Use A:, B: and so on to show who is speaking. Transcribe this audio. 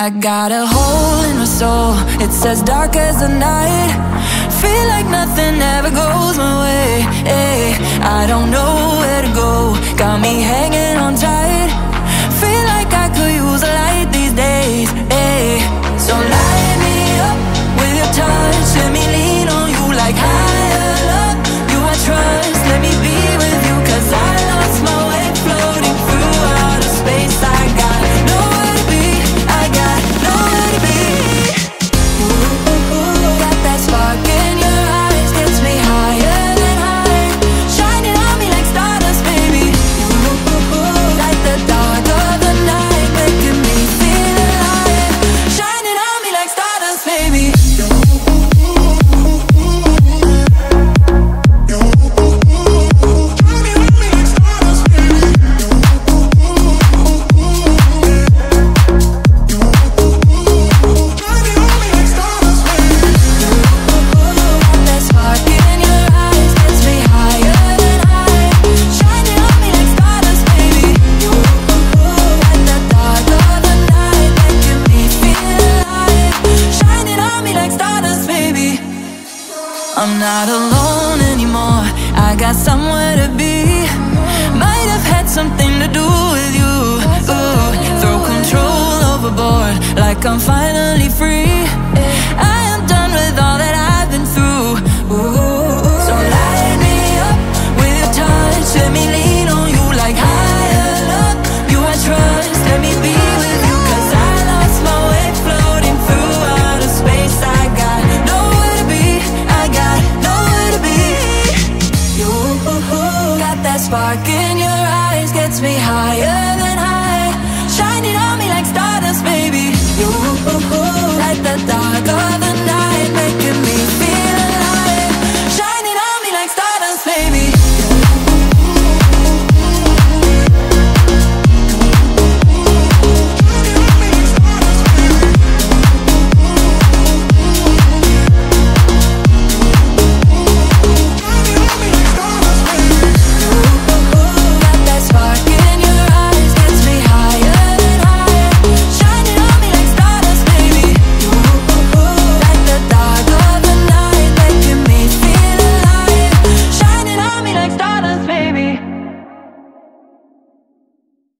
A: I got a hole in my soul, it's as dark as the night. Feel like nothing ever goes my way, hey, I don't know where to go, got me hanging I'm not alone anymore. I got somewhere to be. Might have had something to do with you. Ooh, Throw control overboard Like I'm finally free. I am done with all that spark in your eyes gets me higher.